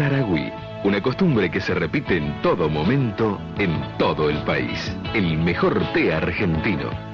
Tarará. Una costumbre que se repite en todo momento, en todo el país. El mejor té argentino.